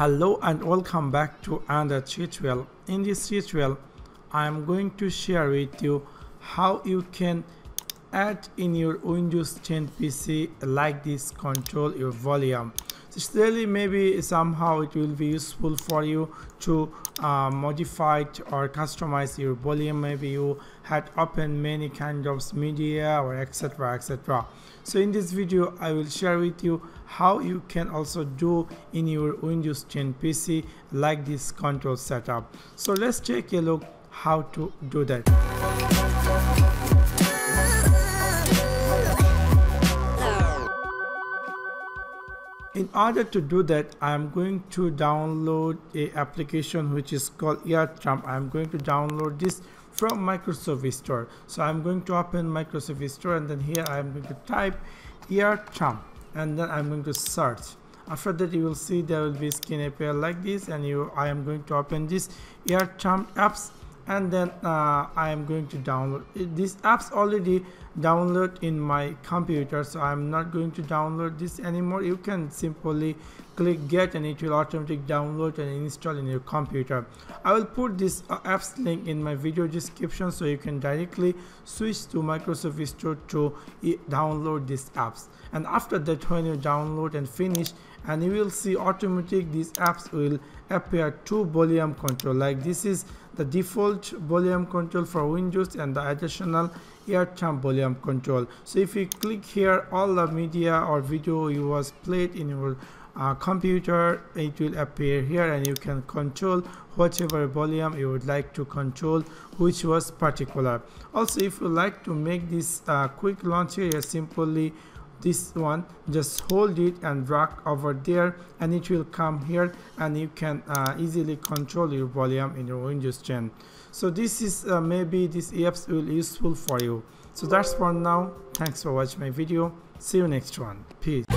Hello and welcome back to another tutorial. In this tutorial, I am going to share with you how you can add in your Windows 10 PC like this control your volume. Really maybe somehow it will be useful for you to uh, modify or customize your volume. Maybe you had opened many kind of media or etc etc. So in this video I will share with you how you can also do in your Windows 10 PC like this control setup. So let's take a look how to do that. In order to do that i'm going to download a application which is called EarTrumpet i'm going to download this from microsoft store. So i'm going to open microsoft store and then here i'm going to type EarTrumpet and then i'm going to search. After that you will see there will be skin appear like this and you i am going to open this EarTrumpet apps and then uh, I am going to download. These apps already download in my computer so I'm not going to download this anymore you can simply click get and it will automatically download and install in your computer. I will put this uh, apps link in my video description so you can directly switch to Microsoft Store to download these apps. And after that when you download and finish and you will see automatic these apps will appear to volume control. Like this is the default volume control for Windows and the additional EarTrumpet volume control. So if you click here all the media or video you was played in your uh, computer it will appear here and you can control whatever volume you would like to control which was particular. Also if you like to make this uh, quick launch here simply this one. Just hold it and drag over there and it will come here and you can uh, easily control your volume in your Windows 10 so this is uh, maybe this apps will useful for you. So that's for now. Thanks for watching my video. See you next one. Peace